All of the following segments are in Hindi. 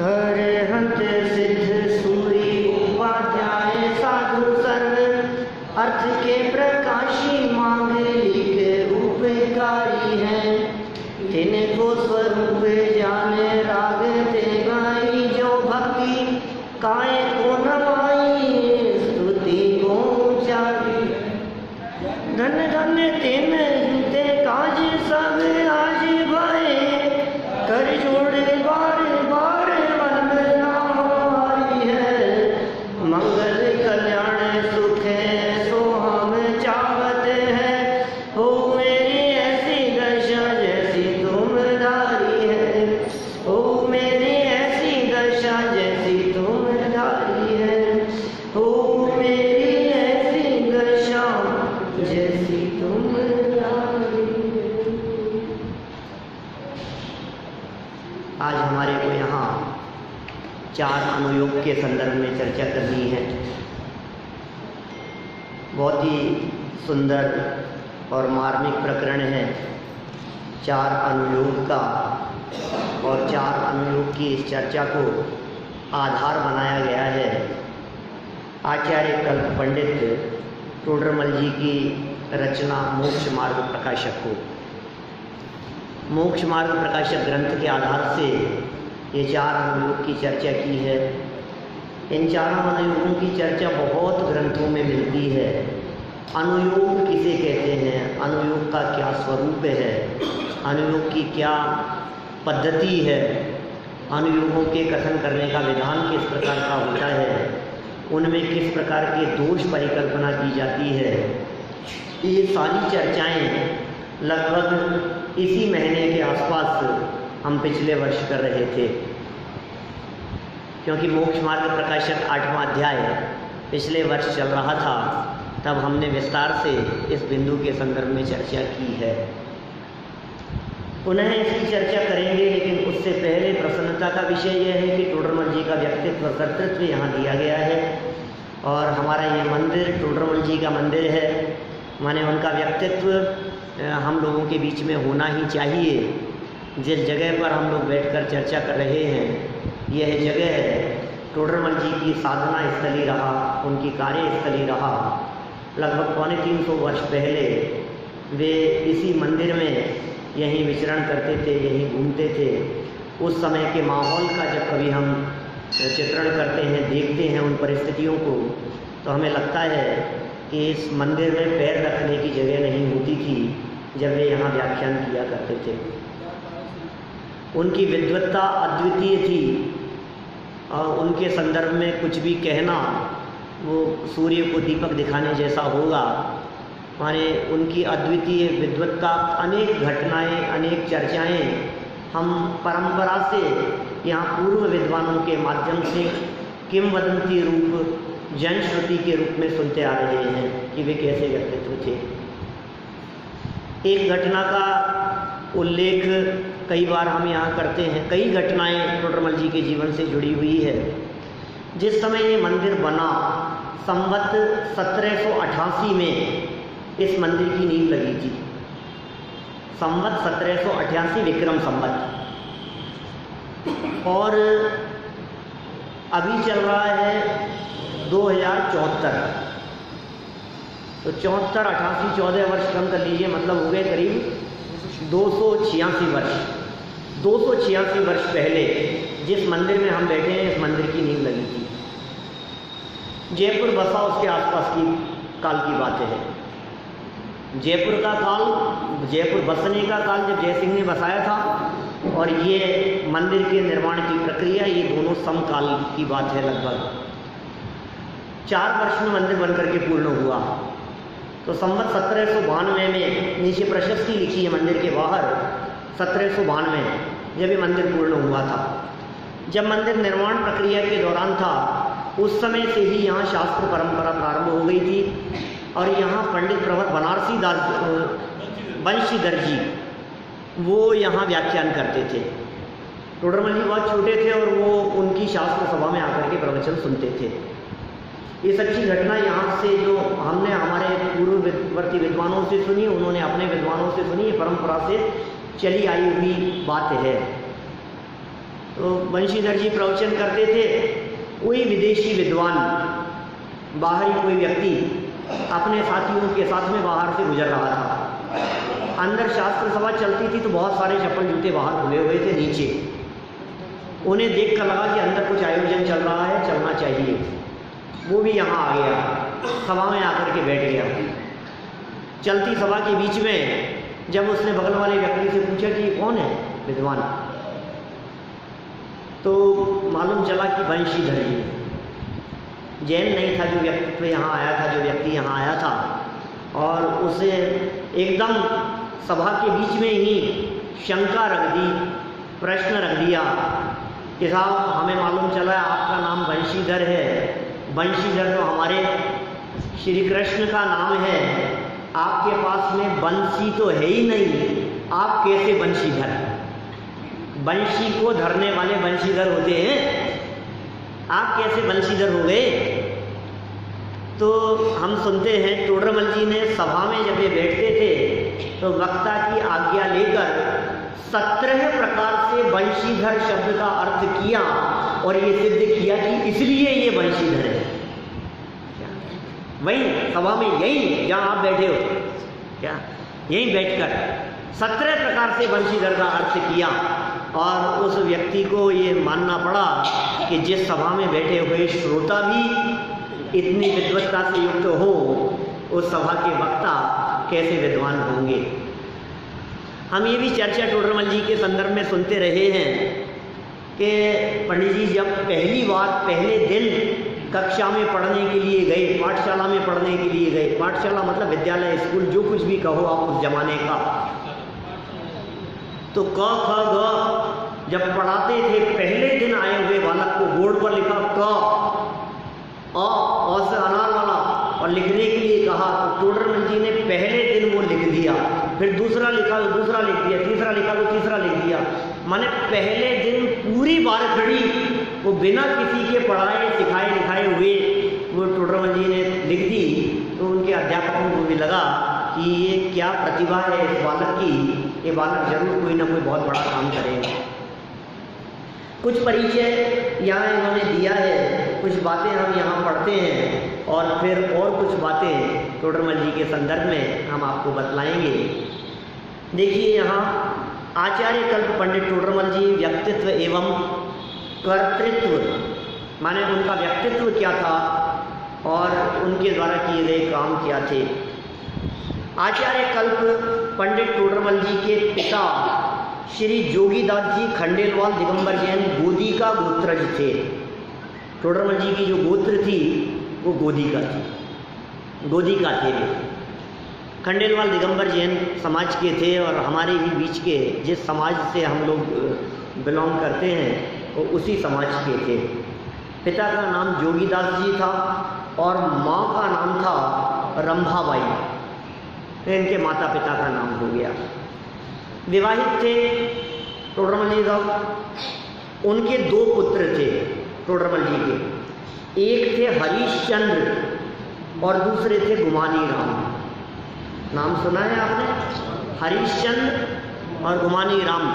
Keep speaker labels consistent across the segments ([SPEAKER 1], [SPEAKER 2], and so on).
[SPEAKER 1] हरे हंत सिद्ध सूरी उपाध्याय साधु सर्व। अर्थ के प्रकाशी मांगलिक उपकारी है। तिनको स्वरूप जाने राग ते गाई जो भक्ति काय को नवाई स्तुति को उचारी धन धन तिन ते काज सब आज भाए कर जोड़ बार बार वंदना हमारी है मंगल कल्याण सुख सो हम चाहत है हो मेरी ऐसी दशा जैसी तुम धारी है हो मेरी ऐसी दशा जैसी तुम धारी है हो मेरी ऐसी दशा जैसी तुम धारी है आज हमारे को यहाँ चार अनुयोग के संदर्भ में चर्चा करनी है बहुत ही सुंदर और मार्मिक प्रकरण है। चार अनुयोग का और चार अनुयोग की इस चर्चा को आधार बनाया गया है। आचार्य कल्प पंडित टोडरमल जी की रचना मोक्ष मार्ग प्रकाशक को। मोक्ष मार्ग प्रकाशक ग्रंथ के आधार से ये चार अनुयोग की चर्चा की है। इन चारों अनुयोगों की चर्चा बहुत ग्रंथों में मिलती है। अनुयोग किसे कहते हैं? अनुयोग का क्या स्वरूप है? अनुयोग की क्या पद्धति है? अनुयोगों के कथन करने का विधान किस प्रकार का होता है? उनमें किस प्रकार के दोष परिकल्पना की जाती है? ये सारी चर्चाएँ लगभग इसी महीने के आसपास हम पिछले वर्ष कर रहे थे। क्योंकि मोक्ष मार्ग प्रकाशक आठवां अध्याय पिछले वर्ष चल रहा था। तब हमने विस्तार से इस बिंदु के संदर्भ में चर्चा की है। पुनः इसकी चर्चा करेंगे, लेकिन उससे पहले प्रसन्नता का विषय यह है कि टोडरमल जी का व्यक्तित्व, कर्तृत्व यहाँ दिया गया है। और हमारा ये मंदिर, टोडरमल जी का मंदिर है। माने उनका व्यक्तित्व हम लोगों के बीच में होना ही चाहिए। जिस जगह पर हम लोग बैठकर चर्चा कर रहे हैं, यह जगह है टोडरमल जी की साधना स्थली रहा, उनकी कार्यस्थली रहा। लगभग पौने तीन सौ वर्ष पहले वे इसी मंदिर में यहीं विचरण करते थे, यहीं घूमते थे। उस समय के माहौल का जब कभी हम चित्रण करते हैं, देखते हैं उन परिस्थितियों को तो हमें लगता है कि इस मंदिर में पैर रखने की जगह नहीं होती थी जब वे यहाँ व्याख्यान किया करते थे। उनकी विद्वत्ता अद्वितीय थी और उनके संदर्भ में कुछ भी कहना वो सूर्य को दीपक दिखाने जैसा होगा। माने उनकी अद्वितीय विद्वत्ता, अनेक घटनाएँ, अनेक चर्चाएँ हम परंपरा से, यहाँ पूर्व विद्वानों के माध्यम से किंवदंती रूप जनश्रुति के रूप में सुनते आ रहे हैं कि वे कैसे व्यक्तित्व थे। एक घटना का उल्लेख कई बार हम यहाँ करते हैं। कई घटनाएँ टोडरमल जी के जीवन से जुड़ी हुई है। जिस समय ये मंदिर बना संवत 1788 में इस मंदिर की नींव लगी थी। संवत 1788 विक्रम संवत। और अभी चल रहा है दो हज़ार चौहत्तर। तो चौहत्तर, अठासी, चौदह वर्ष कम कर लीजिए मतलब हो गए करीब दो सौ छियासी वर्ष। दो सौ छियासी वर्ष पहले जिस मंदिर में हम बैठे हैं, इस मंदिर की नींव लगी थी। जयपुर बसा उसके आसपास की काल की बातें हैं। जयपुर का काल, जयपुर बसने का काल जब जयसिंह ने बसाया था, और ये मंदिर के निर्माण की प्रक्रिया, ये दोनों समकाल की बात है लगभग। चार वर्ष में मंदिर बनकर के पूर्ण हुआ। तो संवत सत्रह सौ बानवे में नीचे प्रशस्ति लिखी है मंदिर के बाहर, सत्रह सौ बानवे जब ये मंदिर पूर्ण हुआ था। जब मंदिर निर्माण प्रक्रिया के दौरान था उस समय से ही यहाँ शास्त्र परंपरा प्रारंभ हो गई थी। और यहाँ पंडित प्रवर बनारसी दास वंशीधर जी, वो यहाँ व्याख्यान करते थे। टोडरमल जी बहुत छोटे थे और वो उनकी शास्त्र सभा में आकर के प्रवचन सुनते थे। ये सच्ची घटना यहाँ से जो हमने हमारे पूर्ववर्ती विद्वानों से सुनी, उन्होंने अपने विद्वानों से सुनी, ये परंपरा से चली आई हुई बात है। तो बंशीधर जी प्रवचन करते थे कोई विदेशी विद्वान, बाहरी कोई व्यक्ति अपने साथियों के साथ में बाहर से गुजर रहा था। अंदर शास्त्र सभा चलती थी तो बहुत सारे चप्पल जूते बाहर खुले हुए थे नीचे। उन्हें देख कर लगा कि अंदर कुछ आयोजन चल रहा है, चलना चाहिए। वो भी यहाँ आ गया, सभा में आकर के बैठ गया। चलती सभा के बीच में जब उसने बगल वाले व्यक्ति से पूछा कि कौन है विद्वान? तो मालूम चला कि वंशीधर जी जैन नहीं था जो व्यक्तित्व यहाँ आया था, जो व्यक्ति यहाँ आया था। और उसे एकदम सभा के बीच में ही शंका रख दी, प्रश्न रख दिया कि साहब, हमें मालूम चला आपका नाम वंशीधर है। वंशीधर तो हमारे श्री कृष्ण का नाम है। आपके पास में बंसी तो है ही नहीं। आप कैसे बंशीधर बंशी को धरने वाले बंशीधर होते हैं। आप कैसे बंशीधर हो गए? तो हम सुनते हैं टोडरमल जी ने सभा में जब ये बैठते थे तो वक्ता की आज्ञा लेकर सत्रह प्रकार से बंशीधर शब्द का अर्थ किया और ये सिद्ध किया कि इसलिए ये बंशीधर है। वही सभा में यही जहाँ आप बैठे हो, क्या? यहीं बैठकर सत्रह प्रकार से बंशीधर का अर्थ किया। और उस व्यक्ति को ये मानना पड़ा कि जिस सभा में बैठे हुए श्रोता भी इतनी विद्वत्ता से युक्त हो, उस सभा के वक्ता कैसे विद्वान होंगे? हम ये भी चर्चा टोडरमल जी के संदर्भ में सुनते रहे हैं कि पंडित जी जब पहली बार, पहले दिन कक्षा में पढ़ने के लिए गए, पाठशाला में पढ़ने के लिए गए, पाठशाला मतलब विद्यालय, स्कूल, जो कुछ भी कहो आप उस जमाने का तो क, ख, ग, जब पढ़ाते थे, पहले दिन आए हुए बालक को बोर्ड पर लिखा क, अ से अनार वाला, और लिखने के लिए कहा तो टोडरमल जी ने पहले दिन वो लिख दिया, फिर दूसरा लिखा तो दूसरा लिख दिया, तीसरा लिखा तो तीसरा लिख दिया। माने पहले दिन पूरी बार खड़ी वो बिना किसी के पढ़ाए, सिखाए, लिखाए हुए, वो टोडरमल जी ने लिख दी तो उनके अध्यापकों को भी लगा कि ये क्या प्रतिभा है इस बालक की। ये बालक ज़रूर कोई ना कोई बहुत बड़ा काम करेगा। कुछ परिचय यहाँ इन्होंने दिया है, कुछ बातें हम यहाँ पढ़ते हैं और फिर और कुछ बातें टोडरमल जी के संदर्भ में हम आपको बतलाएँगे। देखिए यहाँ आचार्य कल्प पंडित टोडरमल जी व्यक्तित्व एवं कर्तृत्व, माने उनका व्यक्तित्व क्या था और उनके द्वारा किए गए काम क्या थे? आचार्य कल्प पंडित टोडरमल जी के पिता श्री जोगीदास जी खंडेलवाल दिगंबर जैन गोदी का गोत्रज थे। टोडरमल जी की जो गोत्र थी, वो गोदी का थी। गोदी का थे वे। खंडेलवाल दिगंबर जैन समाज के थे और हमारे ही बीच के, जिस समाज से हम लोग बिलोंग करते हैं, वो उसी समाज के थे। पिता का नाम जोगीदास जी था और माँ का नाम था रंभाबाई। इनके माता पिता का नाम हो गया। विवाहित थे टोडरमल जी साहब उनके दो पुत्र थे टोडरमल जी के। एक थे हरीशचंद्र और दूसरे थे गुमानी राम। नाम सुना है आपने? हरीशचंद्र और गुमानी राम।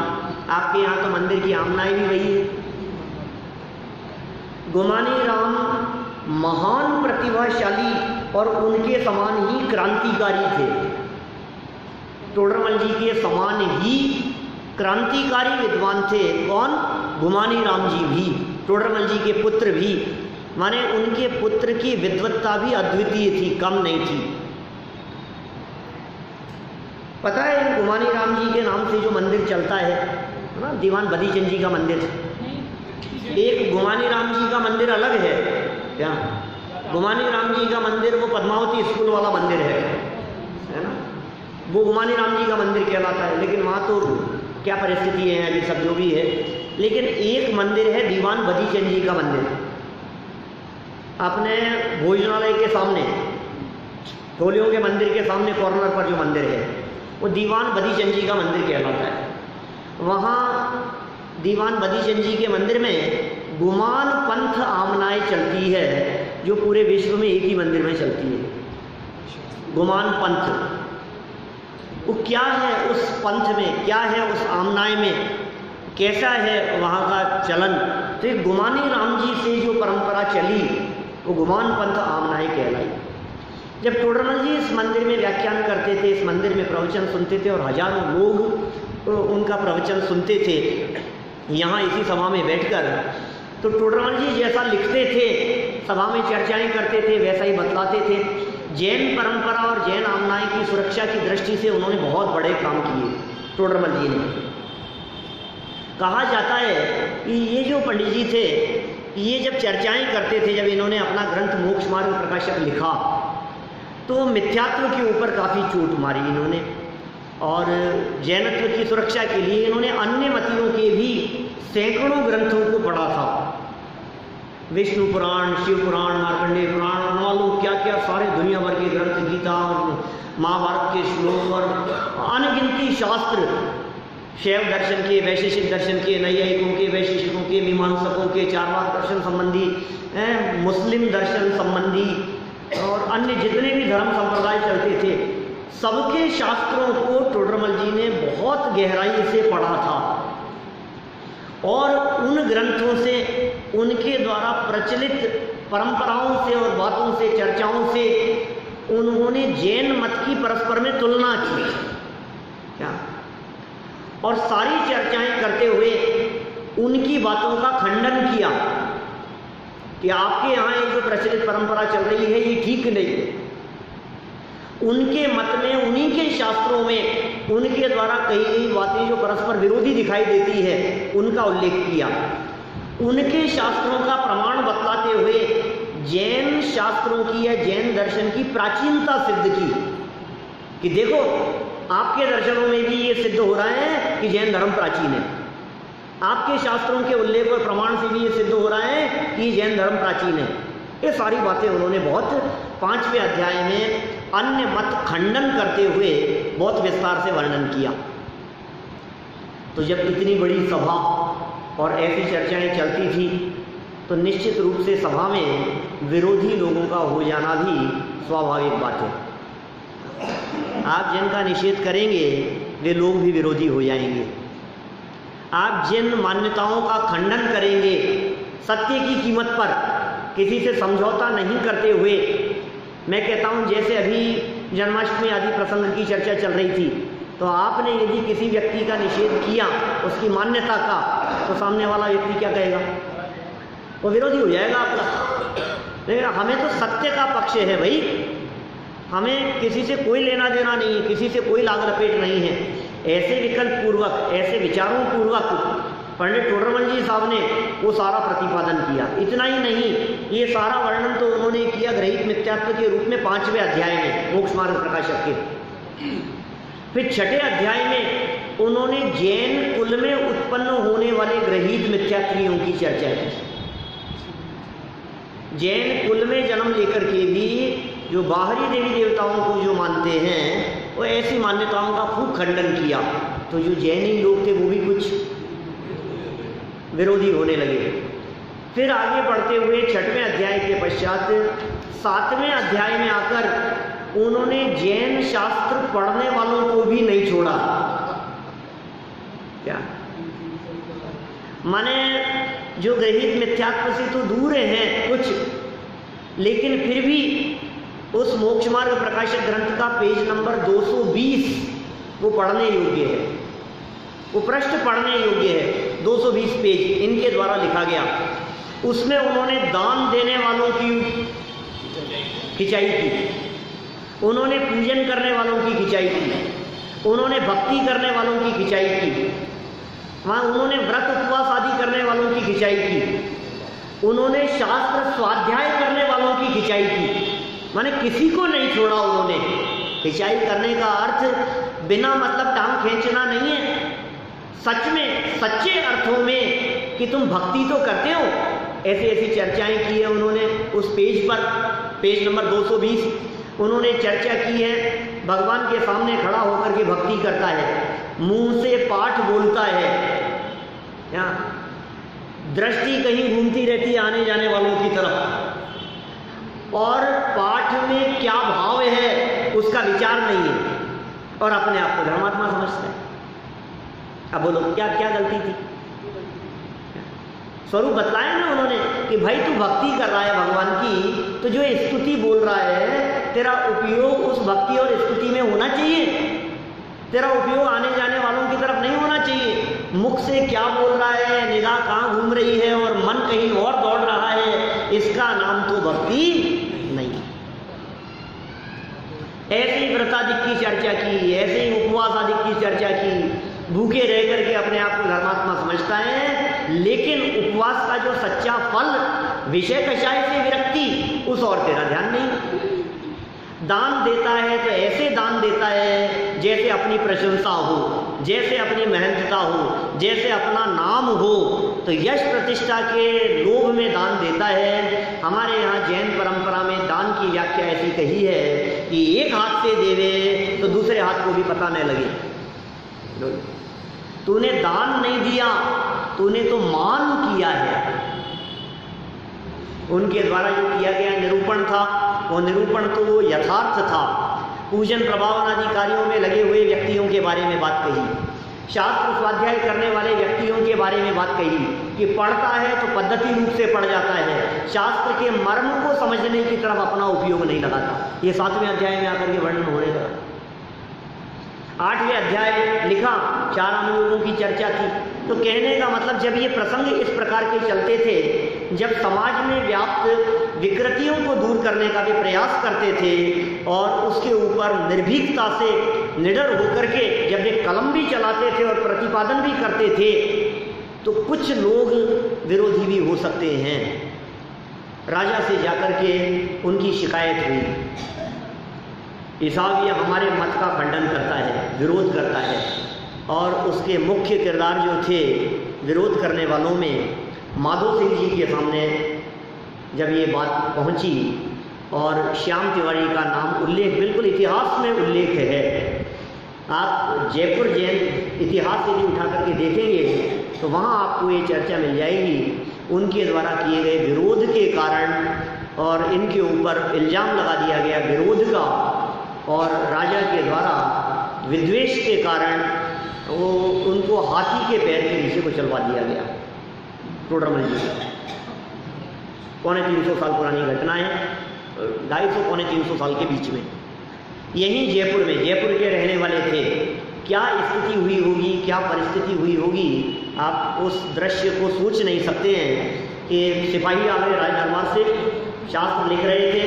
[SPEAKER 1] आपके यहाँ तो मंदिर की आमनाएँ भी रही है। गुमानी राम महान प्रतिभाशाली और उनके समान ही क्रांतिकारी थे। टोडरमल जी के समान ही क्रांतिकारी विद्वान थे। कौन? गुमानी राम जी भी टोडरमल जी के पुत्र भी। माने उनके पुत्र की विद्वत्ता भी अद्वितीय थी, कम नहीं थी। पता है इन गुमानी राम जी के नाम से जो मंदिर चलता है ना? दीवान बदीचंद जी का मंदिर। एक गुमानी राम जी का मंदिर अलग है। क्या? गुमानी राम जी का मंदिर वो पद्मावती स्कूल वाला मंदिर है। वो गुमानी राम जी का मंदिर कहलाता है, लेकिन वहाँ तो क्या परिस्थिति है अभी सब जो भी है। लेकिन एक मंदिर है दीवान बदीचंद जी का मंदिर। अपने भोजनालय के सामने टोलियों के मंदिर के सामने कॉर्नर पर जो मंदिर है, वो दीवान बदीचंद जी का मंदिर कहलाता है। वहाँ दीवान बदीचंद जी के मंदिर में गुमान पंथ आमनाएँ चलती है, जो पूरे विश्व में एक ही मंदिर में चलती है। गुमान पंथ। वो क्या है उस पंथ में, क्या है उस आमनाय में, कैसा है वहाँ का चलन? तो एक गुमानी राम जी से जो परंपरा चली, वो गुमान पंथ आमनाएँ कहलाई। जब टोडरमल जी इस मंदिर में व्याख्यान करते थे, इस मंदिर में प्रवचन सुनते थे और हज़ारों लोग उनका प्रवचन सुनते थे, यहाँ इसी सभा में बैठकर तो टोडरमल जी जैसा लिखते थे, सभा में चर्चाएँ करते थे, वैसा ही बतलाते थे। जैन परंपरा और जैन आमनाएँ की सुरक्षा की दृष्टि से उन्होंने बहुत बड़े काम किए टोडरमल जी ने। कहा जाता है कि ये जो पंडित जी थे, ये जब चर्चाएँ करते थे, जब इन्होंने अपना ग्रंथ मोक्ष मार्ग प्रकाशक लिखा तो मिथ्यात्व के ऊपर काफ़ी चोट मारी इन्होंने। और जैनत्व की सुरक्षा के लिए इन्होंने अन्य मतियों के भी सैकड़ों ग्रंथों को पढ़ा था। विष्णु पुराण, शिव पुराण मार्कंडेय पुराण और मालूम क्या क्या सारे दुनिया भर के ग्रंथ, गीता और महाभारत के श्लोक और अनगिनती शास्त्र, शैव दर्शन के, वैशेषिक दर्शन के, नैयायिकों के, वैशेषिकों के, मीमांसकों के, चारवाक दर्शन संबंधी मुस्लिम दर्शन संबंधी, और अन्य जितने भी धर्म संप्रदाय चलते थे, सबके शास्त्रों को टोडरमल जी ने बहुत गहराई से पढ़ा था। और उन ग्रंथों से, उनके द्वारा प्रचलित परंपराओं से और बातों से, चर्चाओं से उन्होंने जैन मत की परस्पर में तुलना की। क्या? और सारी चर्चाएँ करते हुए उनकी बातों का खंडन किया कि आपके यहाँ एक जो प्रचलित परंपरा चल रही है, ये ठीक नहीं। उनके मत में, उन्हीं के शास्त्रों में उनके द्वारा कही गई बातें जो परस्पर विरोधी दिखाई देती है, उनका उल्लेख किया। उनके शास्त्रों का प्रमाण बतलाते हुए जैन शास्त्रों की या जैन दर्शन की प्राचीनता सिद्ध की। कि देखो, आपके दर्शनों में भी ये सिद्ध हो रहा है कि जैन धर्म प्राचीन है। आपके शास्त्रों के उल्लेख और प्रमाण से भी ये सिद्ध हो रहा है कि जैन धर्म प्राचीन है। ये सारी बातें उन्होंने बहुत पाँचवें अध्याय में अन्य मत खंडन करते हुए बहुत विस्तार से वर्णन किया। तो जब इतनी बड़ी सभा और ऐसी चर्चाएँ चलती थी तो निश्चित रूप से सभा में विरोधी लोगों का हो जाना भी स्वाभाविक बात है। आप जिनका निषेध करेंगे, वे लोग भी विरोधी हो जाएँगे। आप जिन मान्यताओं का खंडन करेंगे, सत्य की कीमत पर किसी से समझौता नहीं करते हुए मैं कहता हूँ, जैसे अभी जन्माष्टमी आदि प्रसंग की चर्चा चल रही थी तो आपने यदि किसी व्यक्ति का निषेध किया, उसकी मान्यता का तो सामने वाला व्यक्ति क्या कहेगा? वो विरोधी हो जाएगा आपका। लेकिन हमें तो सत्य का पक्ष है भाई। हमें किसी से कोई लेना देना नहीं है, किसी से कोई लाग लपेट नहीं है। ऐसे विकल्प पूर्वक ऐसे विचारों पूर्वक पंडित टोडरमल जी साहब ने वो सारा प्रतिपादन किया। इतना ही नहीं, ये सारा वर्णन तो उन्होंने किया ग्रहित मिथ्यात्व के रूप में पाँचवें अध्याय में, मोक्ष मार्ग प्रकाशक के। फिर छठे अध्याय में उन्होंने जैन कुल में उत्पन्न होने वाले ग्रहित मिथ्यात्वियों की चर्चा की। जैन कुल में जन्म लेकर के भी जो बाहरी देवी देवताओं को जो मानते हैं, वो ऐसी मान्यताओं का खूब खंडन किया। तो जो जैनी लोग थे, वो भी कुछ विरोधी होने लगे। फिर आगे बढ़ते हुए छठवें अध्याय के पश्चात सातवें अध्याय में आकर उन्होंने जैन शास्त्र पढ़ने वालों को भी नहीं छोड़ा। क्या? माने, जो ग्रहित मिथ्यात्व से तो दूर हैं कुछ, लेकिन फिर भी उस मोक्ष मार्ग प्रकाशक ग्रंथ का पेज नंबर 220 वो पढ़ने योग्य है। वो पृष्ठ पढ़ने योग्य है। 220 पेज इनके द्वारा लिखा गया। उसमें उन्होंने दान देने वालों की खिंचाई की। उन्होंने पूजन करने वालों की खिंचाई की। उन्होंने भक्ति करने वालों की खिंचाई की। वहाँ उन्होंने व्रत उपवास आदि करने वालों की खिंचाई की। उन्होंने शास्त्र स्वाध्याय करने वालों की खिंचाई की। माने किसी को नहीं छोड़ा उन्होंने। खिंचाई करने का अर्थ बिना मतलब टांग खींचना नहीं है। सच में, सच्चे अर्थों में कि तुम भक्ति तो करते हो। ऐसी ऐसी चर्चाएँ की है उन्होंने उस पेज पर। पेज नंबर 220 उन्होंने चर्चा की है, भगवान के सामने खड़ा होकर के भक्ति करता है। मुँह से पाठ बोलता है। क्या दृष्टि कहीं घूमती रहती है आने जाने वालों की तरफ़। और पाठ में क्या भाव है, उसका विचार नहीं है। और अपने आप को धर्मात्मा समझता है। अब बोलो क्या क्या गलती थी? स्वरूप बतलाया ना उन्होंने कि भाई तू भक्ति कर रहा है भगवान की तो जो स्तुति बोल रहा है, तेरा उपयोग उस भक्ति और स्तुति में होना चाहिए। तेरा उपयोग आने जाने वालों की तरफ़ नहीं होना चाहिए। मुख से क्या बोल रहा है, निगाह कहाँ घूम रही है और मन कहीं और दौड़ रहा है, इसका नाम तो भक्ति नहीं। ऐसे ही व्रतादिक की चर्चा की, ऐसे ही उपवास आदि की चर्चा की। भूखे रह करके अपने आप को धर्मात्मा समझता है, लेकिन उपवास का जो सच्चा फल विषय कषाय से विरक्ति, उस और तेरा ध्यान नहीं। दान देता है तो ऐसे दान देता है, जैसे अपनी प्रशंसा हो, जैसे अपनी मेहनतता हो, जैसे अपना नाम हो तो यश प्रतिष्ठा के लोभ में दान देता है। हमारे यहाँ जैन परंपरा में दान की व्याख्या ऐसी कही है कि एक हाथ से देवे तो दूसरे हाथ को भी पता नहीं लगे। तूने दान नहीं दिया, तूने तो मान किया है। उनके द्वारा जो किया गया निरूपण था, वो निरूपण तो वो यथार्थ था। पूजन प्रभावन आदि कार्यों में लगे हुए व्यक्तियों के बारे में बात कही। शास्त्र स्वाध्याय करने वाले व्यक्तियों के बारे में बात कही कि पढ़ता है तो पद्धति रूप से पढ़ जाता है। शास्त्र के मर्म को समझने की तरफ़ अपना उपयोग नहीं लगाता। ये सातवें अध्याय में आकर के वर्णन होने लगा। आठवें अध्याय लिखा, चार अनुयोगों की चर्चा थी तो कहने का मतलब जब ये प्रसंग इस प्रकार के चलते थे, जब समाज में व्याप्त विकृतियों को दूर करने का भी प्रयास करते थे और उसके ऊपर निर्भीकता से निडर होकर के जब वे कलम भी चलाते थे और प्रतिपादन भी करते थे तो कुछ लोग विरोधी भी हो सकते हैं। राजा से जाकर के उनकी शिकायत हुई। ईसाब यह हमारे मत का खंडन करता है, विरोध करता है। और उसके मुख्य किरदार जो थे विरोध करने वालों में, माधो सिंह जी के सामने जब ये बात पहुँची, और श्याम तिवारी का नाम उल्लेख, बिल्कुल इतिहास में उल्लेख है। आप जयपुर जैन इतिहास यदि उठा करके देखेंगे तो वहाँ आपको ये चर्चा मिल जाएगी। उनके द्वारा किए गए विरोध के कारण और इनके ऊपर इल्ज़ाम लगा दिया गया विरोध का। और राजा के द्वारा विद्वेष के कारण वो उनको हाथी के पैर के नीचे को चलवा दिया गया। टोडरमल जी। पौने तीन सौ साल पुरानी घटना है ढाई सौ पौने तीन सौ साल के बीच में। यहीं जयपुर में, जयपुर के रहने वाले थे। क्या स्थिति हुई होगी, क्या परिस्थिति हुई होगी, आप उस दृश्य को सोच नहीं सकते हैं कि सिपाही आ गए राज दरबार से शास्त्र लिख रहे थे,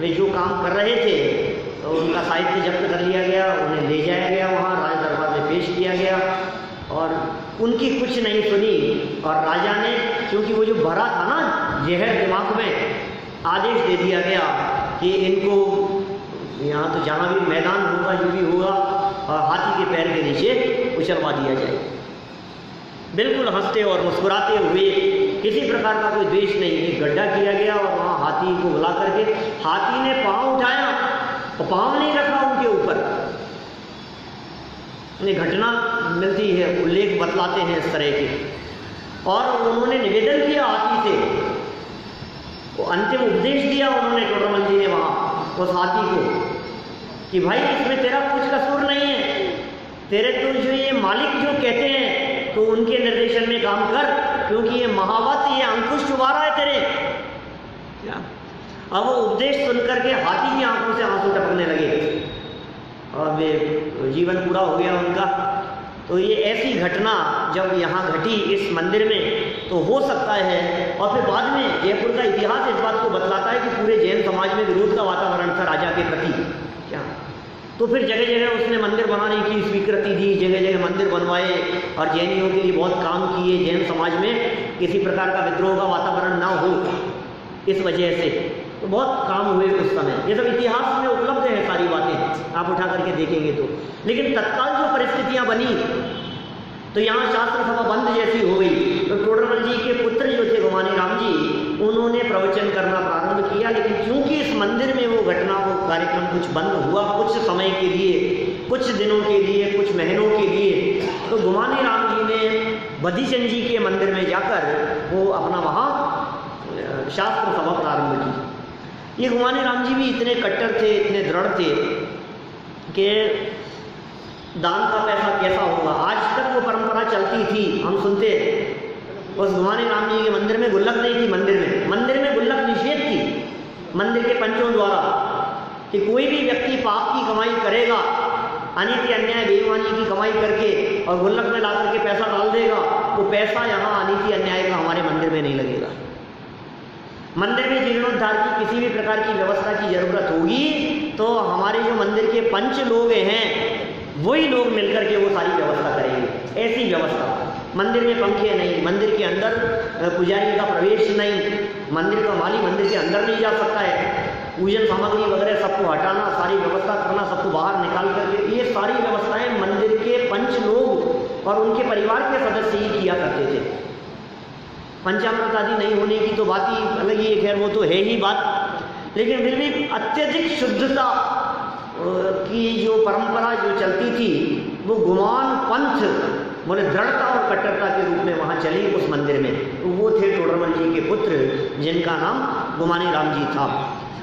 [SPEAKER 1] वे जो काम कर रहे थे तो उनका साहित्य जब्त कर लिया गया, उन्हें ले जाया गया, वहाँ राज दरबार में पेश किया गया। और उनकी कुछ नहीं सुनी, और राजा ने, क्योंकि वो जो भरा था ना जहर दिमाग में, आदेश दे दिया गया कि इनको, यहाँ तो जहाँ भी मैदान होगा, जो भी होगा, और हाथी के पैर के नीचे उछलवा दिया जाए। बिल्कुल हँसते और मुस्कुराते हुए, किसी प्रकार का कोई द्वेष नहीं एक गड्ढा किया गया और वहाँ हाथी को बुला करके, हाथी ने पाँव उठाया और पाँव नहीं रखा उनके ऊपर। घटना मिलती है, उल्लेख बतलाते हैं इस तरह के। और उन्होंने निवेदन किया हाथी से। वो अंतिम उपदेश दिया उन्होंने टोडरमल जी ने वहाँ, उस हाथी को, कि भाई, इसमें तेरा कुछ कसूर नहीं है। तेरे तो जो ये मालिक जो कहते हैं तो उनके निर्देशन में काम कर, क्योंकि ये महावत, ये अंकुश चुबा रहा है तेरे। क्या? अब वो उपदेश सुन करके हाथी की आँखों से आँसू टपकने लगे। और वे जीवन पूरा हो गया उनका। तो ये ऐसी घटना जब यहाँ घटी इस मंदिर में तो हो सकता है और फिर बाद में जयपुर का इतिहास इस बात को बतलाता है कि पूरे जैन समाज में विरोध का वातावरण था राजा के प्रति। क्या? तो फिर जगह जगह उसने मंदिर बनाने की, स्वीकृति दी जगह जगह मंदिर बनवाए और जैनियों के लिए बहुत काम किए जैन समाज में। किसी प्रकार का विद्रोह का वातावरण ना हो इस वजह से। तो बहुत काम हुए उस समय। ये सब इतिहास में उपलब्ध है सारी बातें, आप उठा करके देखेंगे तो। लेकिन तत्काल जो परिस्थितियाँ बनी तो यहाँ शास्त्र सभा बंद जैसी हो गई। तो टोडरमल जी के पुत्र जो थे, भवानी राम जी, उन्होंने प्रवचन करना प्रारंभ किया, लेकिन क्योंकि इस मंदिर में वो घटना, वो कार्यक्रम कुछ बंद हुआ, कुछ समय के लिए, कुछ दिनों के लिए, कुछ महीनों के लिए तो भवानी राम जी ने बदीचंद जी के मंदिर में जाकर वो अपना वहाँ शास्त्र सभा प्रारंभ की। ये गुमानी राम जी भी इतने कट्टर थे, इतने दृढ़ थे कि दान का पैसा कैसा होगा। आज तक वो परंपरा चलती थी, हम सुनते उस भगवानी राम जी के मंदिर में गुल्लक नहीं थी, मंदिर में। मंदिर में गुल्लक निषेध थी, मंदिर के पंचों द्वारा, कि कोई भी व्यक्ति पाप की कमाई करेगा अनिति अन्याय, बेईमानी की कमाई करके और गुल्लक में ला करके पैसा डाल देगा वो पैसा यहाँ अनिति अन्याय का हमारे मंदिर में नहीं लगेगा। मंदिर में जीर्णोद्धार की किसी भी प्रकार की व्यवस्था की ज़रूरत होगी तो हमारे जो मंदिर के पंच लोग हैं, वही लोग मिलकर के वो सारी व्यवस्था करेंगे। ऐसी व्यवस्था। मंदिर में पंखे नहीं, मंदिर के अंदर पुजारी का प्रवेश नहीं, मंदिर का माली मंदिर के अंदर नहीं जा सकता है। पूजन सामग्री वगैरह सबको हटाना, सारी व्यवस्था करना, सबको बाहर निकाल करके, ये सारी व्यवस्थाएँ मंदिर के पंच लोग और उनके परिवार के सदस्य ही किया करते थे। पंचामृत आदि नहीं होने की तो बात ही अलग ही खैर वो तो है ही बात। लेकिन फिर भी अत्यधिक शुद्धता की जो परंपरा जो चलती थी, वो गुमान पंथ, बोले दृढ़ता और कट्टरता के रूप में वहाँ चली उस मंदिर में। तो वो थे टोडरमल जी के पुत्र, जिनका नाम गुमानी राम जी था।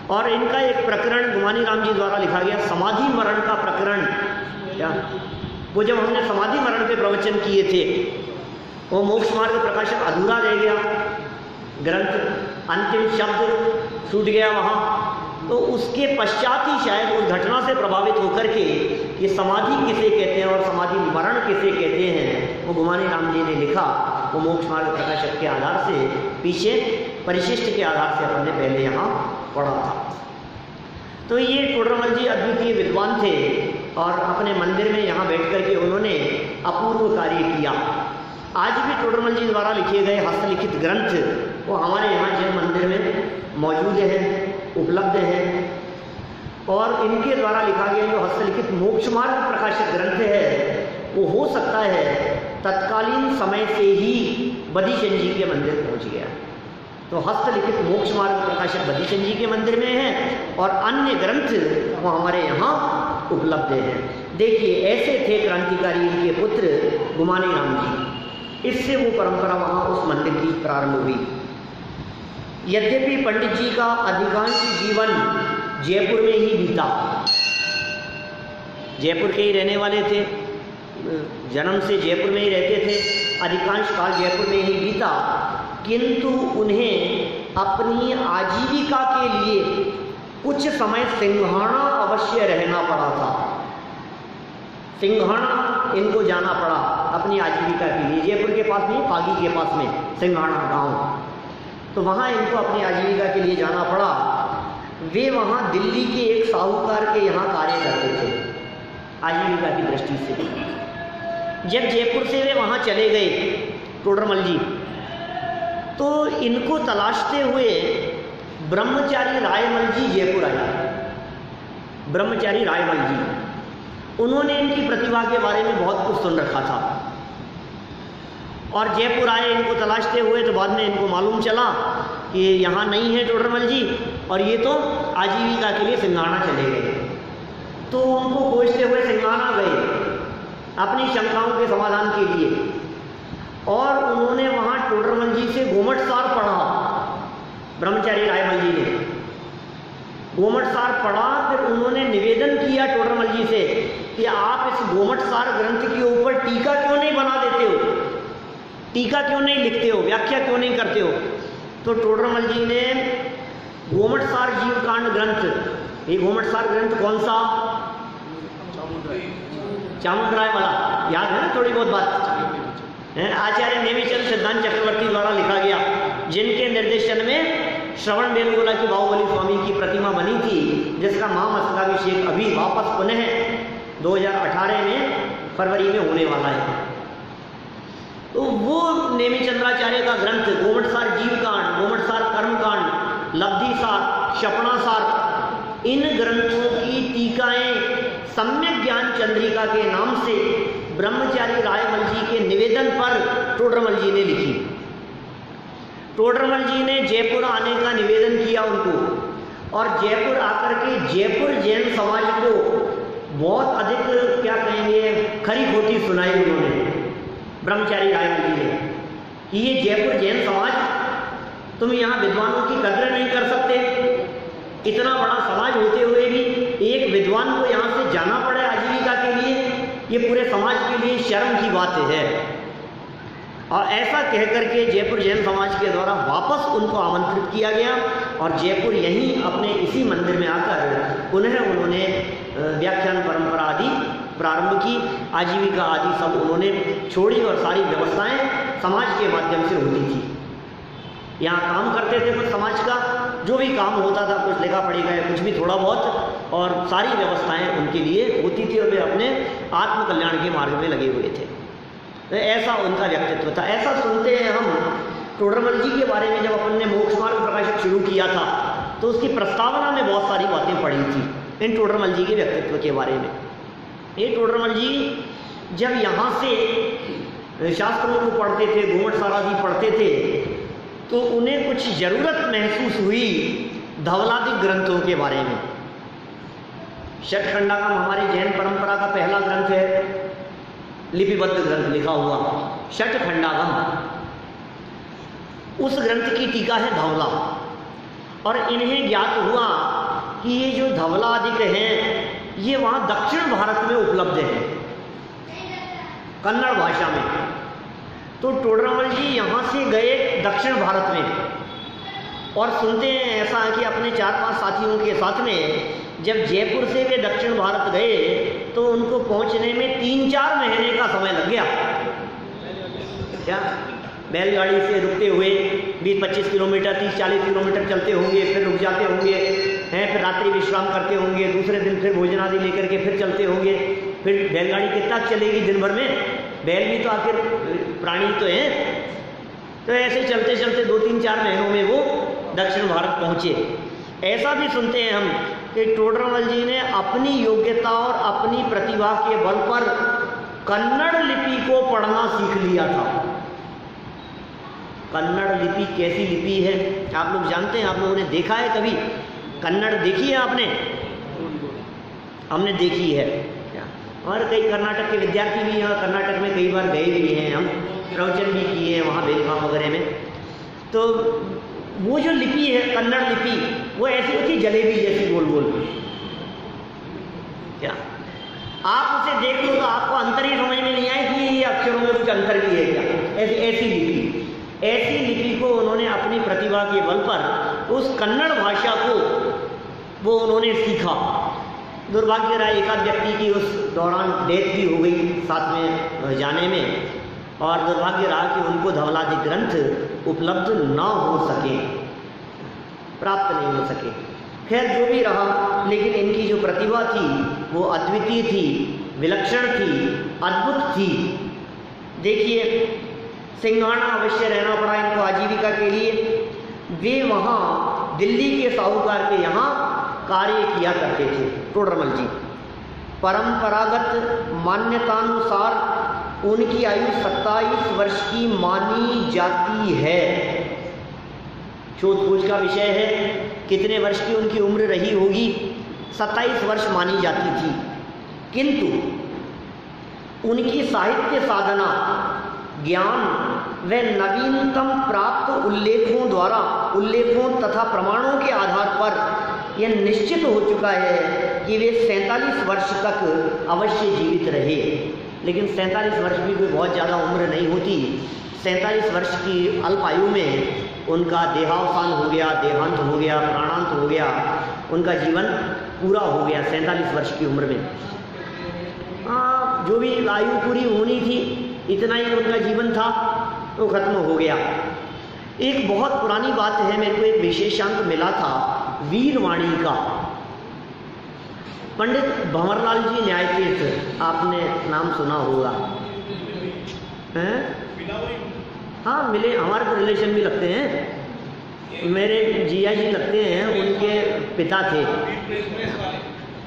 [SPEAKER 1] और इनका एक प्रकरण गुमानी राम जी द्वारा लिखा गया, समाधि मरण का प्रकरण। क्या? वो जब हमने समाधि मरण के प्रवचन किए थे वो मोक्ष मार्ग प्रकाशन अधूरा रह गया। ग्रंथ, अंतिम शब्द छूट गया वहाँ। तो उसके पश्चात ही शायद उस घटना से प्रभावित होकर के ये समाधि किसे कहते हैं और समाधि मरण किसे कहते हैं, वो गुमानी राम जी ने लिखा। वो मोक्ष मार्ग प्रकाशक के आधार से, पीछे परिशिष्ट के आधार से अपने पहले यहाँ पढ़ा था। तो ये टोडरमल जी अद्वितीय विद्वान थे और अपने मंदिर में यहाँ बैठ कर के उन्होंने अपूर्व कार्य किया। आज भी टोडरमल जी द्वारा लिखे गए हस्तलिखित ग्रंथ, वो हमारे यहाँ जैन मंदिर में मौजूद हैं, उपलब्ध हैं, और इनके द्वारा लिखा गया जो हस्तलिखित मोक्ष मार्ग प्रकाशित ग्रंथ है, वो हो सकता है तत्कालीन समय से ही बदीशन जी के मंदिर पहुँच गया। तो हस्तलिखित मोक्ष मार्ग प्रकाशित बदीचंद जी के मंदिर में है, और अन्य ग्रंथ वो हमारे यहाँ उपलब्ध हैं। देखिए, ऐसे थे क्रांतिकारी इनके पुत्र गुमानी राम जी। इससे वो परंपरा वहाँ उस मंदिर की प्रारंभ हुई। यद्यपि पंडित जी का अधिकांश जीवन जयपुर में ही बीता। जयपुर के ही रहने वाले थे, जन्म से जयपुर में ही रहते थे, अधिकांश काल जयपुर में ही बीता, किंतु उन्हें अपनी आजीविका के लिए कुछ समय सिंघाणा अवश्य रहना पड़ा था। सिंघाणा इनको जाना पड़ा। अपनी आजीविका के लिए, जयपुर के पास नहीं, फागी के पास में सिंघाना गाँव। तो वहाँ इनको अपनी आजीविका के लिए जाना पड़ा। वे वहाँ दिल्ली के एक साहूकार के यहाँ कार्य करते थे, आजीविका की दृष्टि से। जब जयपुर से वे वहाँ चले गए टोडरमल जी तो इनको तलाशते हुए ब्रह्मचारी रायमल जी जयपुर आए। ब्रह्मचारी रायमल जी उन्होंने इनकी प्रतिभा के बारे में बहुत कुछ सुन रखा था। और जयपुर आए, इनको तलाशते हुए तो बाद में इनको मालूम चला कि यहाँ नहीं है टोडरमल जी। और ये तो आजीविका के लिए सिंगाना चले गए। तो उनको खोजते हुए सिंगाना गए, अपनी शंकाओं के समाधान के लिए। और उन्होंने वहाँ टोडरमल जी से गोमट सार पढ़ा, ब्रह्मचारी रायमल जी ने। गोमट सार पढ़ा, फिर उन्होंने निवेदन किया टोडरमल जी से कि आप इस गोमट सार ग्रंथ के ऊपर टीका क्यों नहीं बना देते हो? टीका क्यों नहीं लिखते हो? व्याख्या क्यों नहीं करते हो? तो टोडरमल जी ने गोमट सार जीव कांड ग्रंथ, ये गोमट सार ग्रंथ कौन सा? चामुंडराय वाला याद है ना थोड़ी बहुत बात? आचार्य नेमीचंद सिद्धांत चक्रवर्ती द्वारा लिखा गया, जिनके निर्देशन में श्रवण बेलगोला की बाहुबली स्वामी की प्रतिमा बनी थी, जिसका महामस्तकाभिषेक अभी वापस पुनः 2018 में फरवरी में होने वाला है। तो वो नेमी चंद्राचार्य का ग्रंथ गोमटसार जीवकांड गोमटसार कर्मकांड लब्धिसार क्षपणासार इन ग्रंथों की टीकाएँ सम्यक ज्ञान चंद्रिका के नाम से ब्रह्मचारी रायमल जी के निवेदन पर टोडरमल जी ने लिखी। टोडरमल जी ने जयपुर आने का निवेदन किया उनको और जयपुर आकर के जयपुर जैन समाज को बहुत अधिक, क्या कहेंगे, खरी खोटी सुनाई उन्होंने। ब्रह्मचारी रायमल जी ने कि ये जयपुर जैन समाज, तुम यहाँ विद्वानों की कदर नहीं कर सकते। इतना बड़ा समाज होते हुए भी एक विद्वान को यहाँ से जाना पड़े आजीविका के लिए। ये पूरे समाज के लिए शर्म की बात है। और ऐसा कह करके जयपुर जैन समाज के द्वारा वापस उनको आमंत्रित किया गया और जयपुर यहीं अपने इसी मंदिर में आकर पुनः उन्होंने व्याख्यान परंपरा आदि प्रारंभ की, आजीविका आदि सब उन्होंने छोड़ी और सारी व्यवस्थाएँ समाज के माध्यम से होती थी। यहाँ काम करते थे कुछ समाज का, जो भी काम होता था, कुछ लिखा पड़ेगा गए, कुछ भी थोड़ा बहुत, और सारी व्यवस्थाएँ उनके लिए होती थी और वे अपने आत्मकल्याण के मार्ग में लगे हुए थे। तो ऐसा उनका व्यक्तित्व था। ऐसा सुनते हैं हम टोडरमल जी के बारे में जब अपन ने मोक्ष मार्ग प्रकाशक शुरू किया था तो उसकी प्रस्तावना में बहुत सारी बातें पढ़ी थी, इन टोडरमल जी के व्यक्तित्व के बारे में। ये टोडरमल जी, जब यहाँ से शास्त्रों को पढ़ते थे घूमट सारा जी पढ़ते थे तो उन्हें कुछ ज़रूरत महसूस हुई धवलादि ग्रंथों के बारे में। षटखंडागम हमारी जैन परंपरा का पहला ग्रंथ है, लिपिबद्ध ग्रंथ लिखा हुआ, षटखंडागम। उस ग्रंथ की टीका है धवला। और इन्हें ज्ञात हुआ कि ये जो धवलादिक हैं ये वहाँ दक्षिण भारत में उपलब्ध है। कन्नड़ भाषा में। तो टोडरामल जी यहाँ से गए दक्षिण भारत में। और सुनते हैं ऐसा कि अपने चार पाँच साथियों के साथ में जब जयपुर से वे दक्षिण भारत गए तो उनको पहुँचने में तीन चार महीने का समय लग गया। क्या? बैलगाड़ी से रुकते हुए बीस पच्चीस किलोमीटर तीस चालीस किलोमीटर चलते होंगे, फिर रुक जाते होंगे। हैं, फिर रात्रि विश्राम करते होंगे, दूसरे दिन फिर भोजन आदि लेकर के फिर चलते होंगे। फिर बैलगाड़ी कितना चलेगी दिन भर में। बैल भी तो आखिर, प्राणी तो हैं। तो ऐसे चलते चलते दो तीन चार महीनों में वो दक्षिण भारत पहुँचे। ऐसा भी सुनते हैं हम कि टोडरमल जी ने अपनी योग्यता और अपनी प्रतिभा के बल पर कन्नड़ लिपि को पढ़ना सीख लिया था। कन्नड़ लिपि कैसी लिपि है? आप लोग जानते हैं, आप लोगों ने देखा है कभी? कन्नड़ देखी है आपने? हमने देखी है। और कई कर्नाटक के विद्यार्थी भी यहाँ कर्नाटक में कई बार गए भी हैं। हम प्रवचन भी किए हैं वहाँ बेलगाम वगैरह में। तो वो जो लिपि है, कन्नड़ लिपि, वो ऐसी होती जलेबी जैसी गोल गोल क्या? आप उसे देख लो तो आपको अंतर ही समझ में नहीं आए कि ये अक्षरों में कुछ अंतर भी है क्या? ऐसी ऐसी लिपि। ऐसी लिपि को उन्होंने अपनी प्रतिभा के बल पर उस कन्नड़ भाषा को वो उन्होंने सीखा। दुर्भाग्य रहा एक आध व्यक्ति की उस दौरान डेथ भी हो गई साथ में जाने में और दुर्भाग्य रहा कि उनको धवलादि ग्रंथ उपलब्ध न हो सके, प्राप्त नहीं हो सके। खैर, जो भी रहा, लेकिन इनकी जो प्रतिभा थी, वो अद्वितीय थी, विलक्षण थी, अद्भुत थी। देखिए सिंघाना अवश्य रहना पड़ा इनको आजीविका के लिए। वे वहाँ दिल्ली के साहूकार के यहाँ कार्य किया करते थे टोडरमल जी। परंपरागत मान्यतानुसार उनकी आयु 27 वर्ष की मानी जाती है। शोध खोज का विषय है, कितने वर्ष की उनकी उम्र रही होगी? 27 वर्ष मानी जाती थी। किंतु उनकी साहित्य साधना, ज्ञान व नवीनतम प्राप्त उल्लेखों द्वारा, उल्लेखों तथा प्रमाणों के आधार पर यह निश्चित हो चुका है कि वे सैंतालीस वर्ष तक अवश्य जीवित रहे। लेकिन सैंतालीस वर्ष भी कोई बहुत ज़्यादा उम्र नहीं होती। सैंतालीस वर्ष की अल्प आयु में उनका देहावसान हो गया, देहांत हो गया, प्राणांत हो गया, उनका जीवन पूरा हो गया सैंतालीस वर्ष की उम्र में। हाँ जो भी आयु पूरी होनी थी, इतना ही उनका जीवन था तो खत्म हो गया। एक बहुत पुरानी बात है, मेरे को एक विशेषांक मिला था। वीरवाणी का पंडित भंवरलाल जी न्याय तीर्थ आपने नाम सुना होगा। हैं? हाँ मिले, हमारे तो रिलेशन भी लगते हैं। मेरे जिया जी लगते हैं, उनके पिता थे।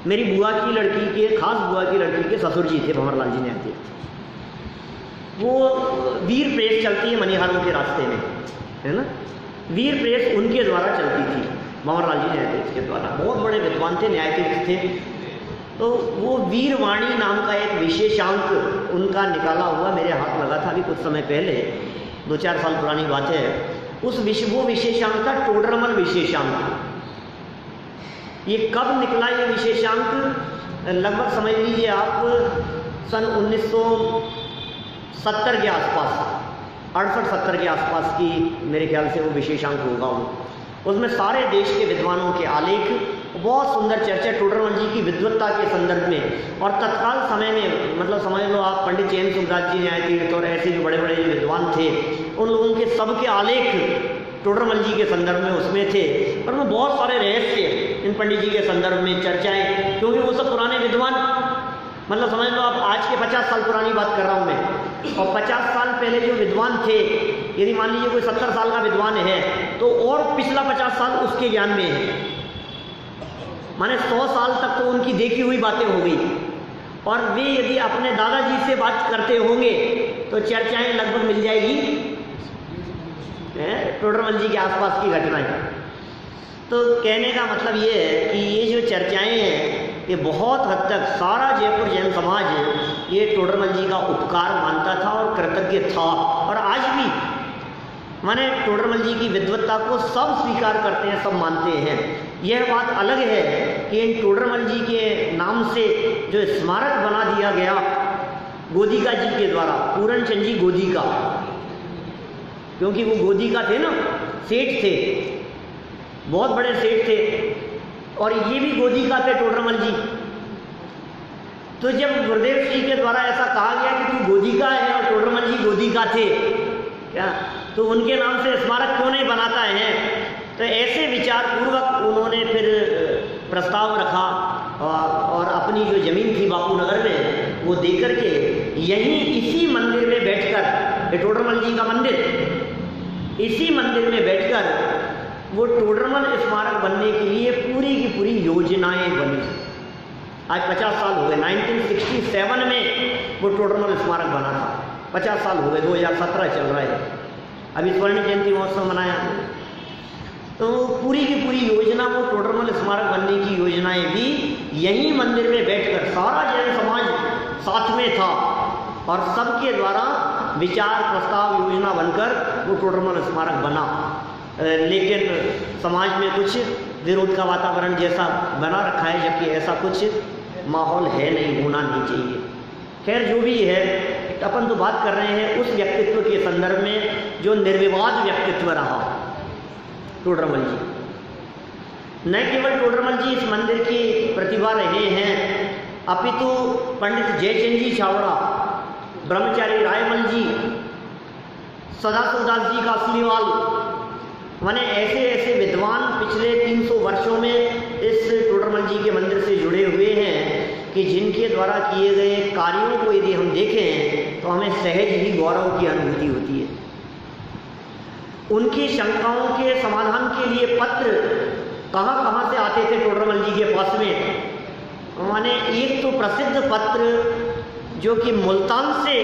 [SPEAKER 1] मेरी बुआ की लड़की के, खास बुआ की लड़की के ससुर जी थे भंवरलाल जी न्याय तीर्थ वो वीर प्रेस चलती है मनिहारों के रास्ते में, है ना? वीर प्रेस उनके द्वारा चलती थी। भंवरलाल जी न्यायतीर्थ के द्वारा बहुत बड़े विद्वान थे न्यायतीर्थ थे। तो वो वीरवाणी नाम का एक विशेषांक उनका निकाला हुआ मेरे हाथ लगा था अभी कुछ समय पहले। दो चार साल पुरानी बात है। उस विश्व वो विशेषांक था, टोडरमल विशेषांक ये कब निकला ये विशेषांक लगभग समझ लीजिए आप, सन 1970 के आसपास, अड़सठ सत्तर के आसपास की मेरे ख्याल से वो विशेषांक होगा उसमें सारे देश के विद्वानों के आलेख, बहुत सुंदर चर्चा टोडरमल जी की विद्वत्ता के संदर्भ में और तत्काल समय में मतलब समझ लो आप पंडित चैन सुखदास जी न्याय तीर्थ और ऐसे जो बड़े बड़े विद्वान थे, उन लोगों के सबके आलेख टोडरमल जी के संदर्भ में उसमें थे। और वो बहुत सारे रहस्य इन पंडित जी के संदर्भ में चर्चाएँ, क्योंकि वो सब पुराने विद्वान। मतलब समझ लो आप आज के पचास साल पुरानी बात कर रहा हूँ मैं। और पचास साल पहले जो विद्वान थे यदि मान लीजिए कोई सत्तर साल का विद्वान है तो और पिछला पचास साल उसके ज्ञान में है। माने सौ साल तक तो उनकी देखी हुई बातें हो गई। और वे यदि अपने दादाजी से बात करते होंगे तो चर्चाएँ लगभग मिल जाएगी। टोडरमल जी के आसपास की घटनाएँ तो कहने का मतलब ये है कि ये जो चर्चाएँ हैं, ये बहुत हद तक सारा जयपुर जैन समाज, ये टोडरमल जी का उपकार मानता था और कृतज्ञ था। और आज भी माने टोडरमल जी की विद्वत्ता को सब स्वीकार करते हैं, सब मानते हैं। यह बात अलग है कि इन टोडरमल जी के नाम से जो स्मारक बना दिया गया गोदिका जी के द्वारा पूरन चंद जी गोदिका क्योंकि वो गोदिका थे ना, सेठ थे, बहुत बड़े सेठ थे, और ये भी गोदिका थे टोडरमल जी। तो जब गुरुदेव जी के द्वारा ऐसा कहा गया कि तू गोदी का है और टोडरमल जी गोदी का थे, क्या? तो उनके नाम से स्मारक क्यों नहीं बनाता है? तो ऐसे विचार पूर्वक उन्होंने फिर प्रस्ताव रखा और अपनी जो ज़मीन थी बापू नगर में, वो दे करके यहीं इसी मंदिर में बैठकर टोडरमल जी का मंदिर, इसी मंदिर में बैठकर वो टोडरमल स्मारक बनने के लिए पूरी की पूरी योजनाएँ बनी। आज 50 साल हो गए 1967 में वो टोडरमल स्मारक बना था। 50 साल हो गए 2017 चल रहा है। अभी स्वर्ण जयंती महोत्सव मनाया। तो पूरी की पूरी योजना वो टोडरमल स्मारक बनने की योजनाएँ भी यही मंदिर में बैठकर सारा जैन समाज साथ में था और सबके द्वारा विचार, प्रस्ताव, योजना बनकर वो टोडरमल स्मारक बना। लेकिन समाज में कुछ विरोध का वातावरण जैसा बना रखा है, जबकि ऐसा कुछ माहौल है नहीं, होना नहीं चाहिए। खैर, जो भी है अपन तो बात कर रहे हैं उस व्यक्तित्व के संदर्भ में जो निर्विवाद व्यक्तित्व रहा। टोडरमल जी। न केवल टोडरमल जी इस मंदिर की प्रतिभा रहे हैं, अपितु पंडित जयचंद जी छावड़ा, ब्रह्मचारी रायमल जी सदाशिवदास जी का असलीवाल माने ऐसे ऐसे विद्वान पिछले 300 वर्षों में इस टोडरमल जी के मंदिर से जुड़े हुए हैं कि जिनके द्वारा किए गए कार्यों को यदि हम देखें तो हमें सहज ही गौरव की अनुभूति होती है। उनकी शंकाओं के समाधान के लिए पत्र कहाँ कहाँ से आते थे टोडरमल जी के पास में? माने एक तो प्रसिद्ध पत्र जो कि मुल्तान से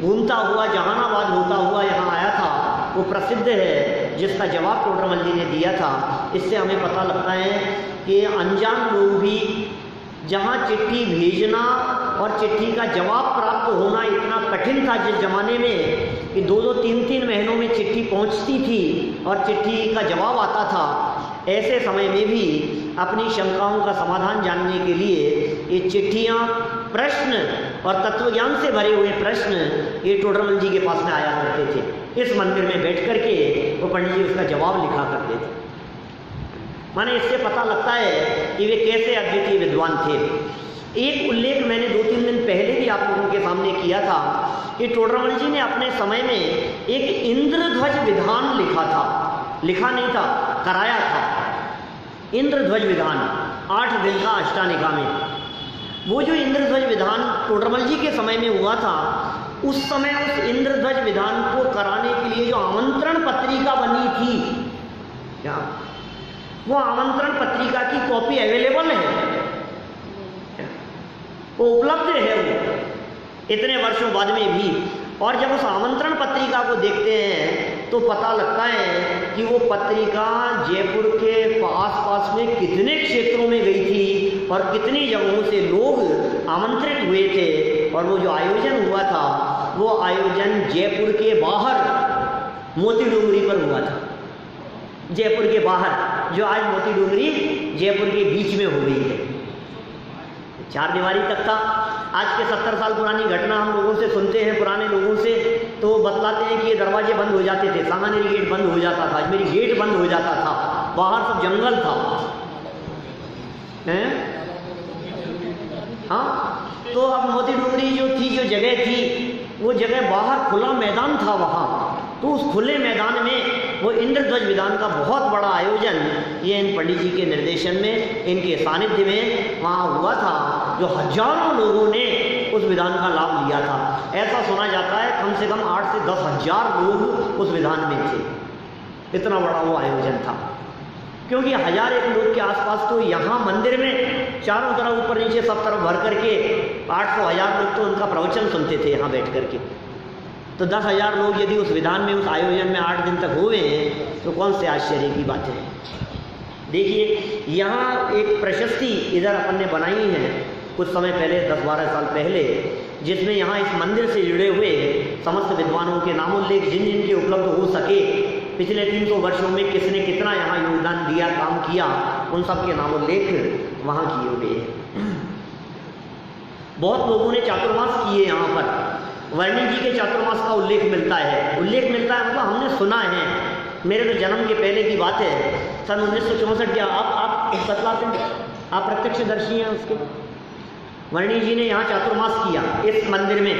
[SPEAKER 1] घूमता हुआ, जहानाबाद होता हुआ यहाँ आया था, वो प्रसिद्ध है, जिसका जवाब टोडरमल जी ने दिया था। इससे हमें पता लगता है कि अनजान लोग भी जहाँ चिट्ठी भेजना और चिट्ठी का जवाब प्राप्त होना इतना कठिन था जिस ज़माने में कि दो दो तीन तीन महीनों में चिट्ठी पहुँचती थी और चिट्ठी का जवाब आता था। ऐसे समय में भी अपनी शंकाओं का समाधान जानने के लिए ये चिट्ठियाँ प्रश्न और तत्वज्ञान से भरे हुए प्रश्न ये टोडरमल जी के पास में आया करते थे। इस मंदिर में बैठ कर के वो पंडित जी उसका जवाब लिखा करते थे। माने इससे पता लगता है कि वे कैसे अद्वितीय विद्वान थे। एक उल्लेख मैंने दो तीन दिन पहले भी आप लोगों के सामने किया था कि टोडरमल जी ने अपने समय में एक इंद्रध्वज विधान लिखा था। लिखा नहीं था, कराया था। इंद्रध्वज विधान, आठ दिन का अष्टानिका में। वो जो इंद्रध्वज विधान टोडरमल जी के समय में हुआ था, उस समय उस इंद्रध्वज विधान को कराने के लिए जो आमंत्रण पत्रिका बनी थी, क्या? वो आमंत्रण पत्रिका की कॉपी अवेलेबल है? वो उपलब्ध है वो, इतने वर्षों बाद में भी। और जब उस आमंत्रण पत्रिका को देखते हैं तो पता लगता है कि वो पत्रिका जयपुर के आस पास में कितने क्षेत्रों में गई थी और कितनी जगहों से लोग आमंत्रित हुए थे। और वो जो आयोजन हुआ था, वो आयोजन जयपुर के बाहर मोती डोंगरी पर हुआ था। जयपुर के बाहर, जो आज मोती डोंगरी जयपुर के बीच में हो गई है। चार दीवारी तक था आज के सत्तर साल पुरानी घटना हम लोगों से सुनते हैं, पुराने लोगों से तो बतलाते हैं कि ये दरवाजे बंद हो जाते थे, सामान्य गेट बंद हो जाता था, मेरी गेट बंद हो जाता था, बाहर सब जंगल था। हैं? हाँ? तो अब मोती डूंगरी जो थी, जो जगह थी, वो जगह बाहर खुला मैदान था वहाँ। तो उस खुले मैदान में वो इंद्रध्वज विधान का बहुत बड़ा आयोजन ये इन पंडित जी के निर्देशन में, इनके सानिध्य में वहाँ हुआ था, जो हज़ारों लोगों ने उस विधान का लाभ लिया था। ऐसा सुना जाता है, कम से कम आठ से दस हज़ार लोग उस विधान में थे। इतना बड़ा वो आयोजन था। क्योंकि हज़ार एक लोग के आसपास तो यहाँ मंदिर में चारों तरफ़ ऊपर नीचे सब तरफ़ भर करके आठ सौ हज़ार लोग तो उनका प्रवचन सुनते थे यहाँ बैठ करके। तो दस हज़ार लोग यदि उस विधान में, उस आयोजन में आठ दिन तक हुए हैं तो कौन से आश्चर्य की बात है? देखिए, यहाँ एक प्रशस्ति इधर अपन ने बनाई है, कुछ समय पहले, दस बारह साल पहले, जिसमें यहाँ इस मंदिर से जुड़े हुए समस्त विद्वानों के नामोल्लेख जिन जिन के उपलब्ध हो सके, पिछले 300 वर्षों में किसने कितना यहाँ योगदान दिया, काम किया, उन सब के नामोल्लेख वहाँ किए हुए हैं। बहुत लोगों ने चातुर्मास किए यहाँ पर। वर्णी जी के चातुर्मास का उल्लेख मिलता है। उल्लेख मिलता है मतलब हमने सुना है। मेरे तो जन्म के पहले की बात है। सन उन्नीस सौ चौंसठ क्या आप आप बतलाते हैं। आप प्रत्यक्षदर्शी हैं उसके। वर्णी जी ने यहाँ चातुर्मास किया इस मंदिर में।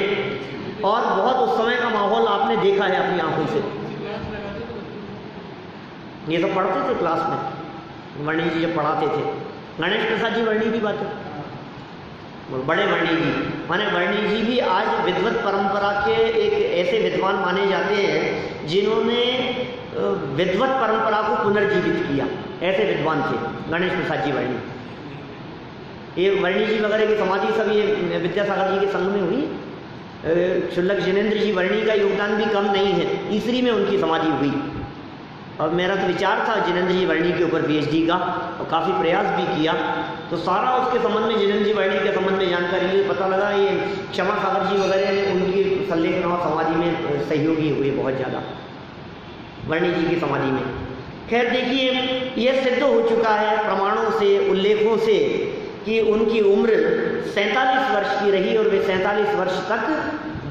[SPEAKER 1] और बहुत उस समय का माहौल आपने देखा है अपनी आँखों से। ये तो पढ़ते थे क्लास में। वर्णी जी जब पढ़ाते थे। गणेश प्रसाद जी वर्णी की बात है। बड़े वर्णी जी। माने वर्णी जी भी आज विद्वत परंपरा के एक ऐसे विद्वान माने जाते हैं, जिन्होंने विद्वत परंपरा को पुनर्जीवित किया, ऐसे विद्वान थे, गणेश प्रसाद जी वर्णी ये वर्णी जी वगैरह की समाधि सब ये विद्यासागर जी के संघ में हुई। शुल्लक जिनेन्द्र जी वर्णी का योगदान भी कम नहीं है, तीसरी में उनकी समाधि हुई। और मेरा तो विचार था जिनेन्द्र जी वर्णी के ऊपर पीएचडी का, और काफ़ी प्रयास भी किया। तो सारा उसके संबंध में जिनेन्द्र जी वर्णी के संबंध में जानकारी पता लगा ये क्षमा सागर जी वगैरह ने उनकी सल्लेखन और समाधि में सहयोगी हुए बहुत ज़्यादा, वर्णी जी की समाधि में। खैर देखिए, यह सिद्ध हो चुका है प्रमाणों से, उल्लेखों से कि उनकी उम्र सैंतालीस वर्ष की रही और वे सैंतालीस वर्ष तक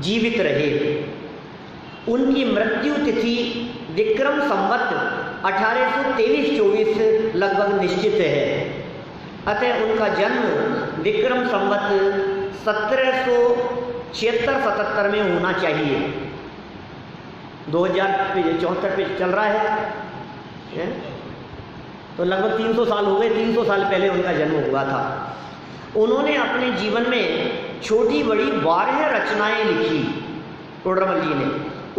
[SPEAKER 1] जीवित रहे। उनकी मृत्यु तिथि विक्रम संवत अठारह सौ तेईस चौबीस लगभग निश्चित है। अतः उनका जन्म विक्रम संवत सत्रह सौ छिहत्तर सतहत्तर में होना चाहिए। दो हज़ार चौहत्तर पे चल रहा है, है? तो लगभग 300 साल हो गए 300 साल पहले उनका जन्म हुआ था। उन्होंने अपने जीवन में छोटी बड़ी बारह रचनाएँ लिखी टोडरमल जी ने।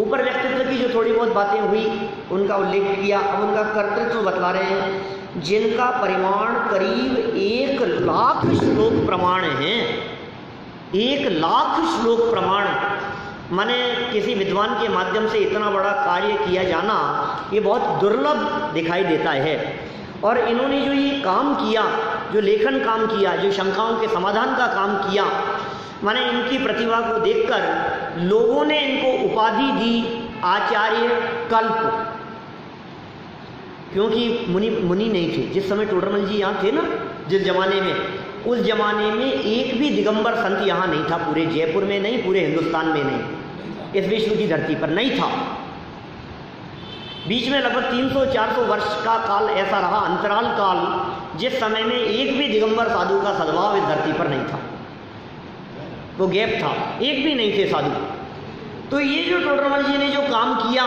[SPEAKER 1] ऊपर व्यक्तित्व की जो थोड़ी बहुत बातें हुई उनका उल्लेख किया अब उनका कर्तृत्व बतला रहे हैं। जिनका परिमाण करीब एक लाख श्लोक प्रमाण है। एक लाख श्लोक प्रमाण। माने किसी विद्वान के माध्यम से इतना बड़ा कार्य किया जाना, ये बहुत दुर्लभ दिखाई देता है। और इन्होंने जो ये काम किया, जो लेखन काम किया, जो शंकाओं के समाधान का काम किया, माने इनकी प्रतिभा को देखकर लोगों ने इनको उपाधि दी आचार्य कल्प। क्योंकि मुनि मुनि नहीं थे। जिस समय टोडरमल जी यहाँ थे ना, जिस जमाने में, उस जमाने में एक भी दिगंबर संत यहाँ नहीं था, पूरे जयपुर में नहीं, पूरे हिंदुस्तान में नहीं। इस विश्व की धरती पर नहीं था। बीच में लगभग 300-400 वर्ष का काल ऐसा रहा, अंतराल काल, जिस समय में एक भी दिगंबर साधु का सद्भाव इस धरती पर नहीं था। वो गैप था। एक भी नहीं थे साधु। तो ये जो टोडरमल जी ने जो काम किया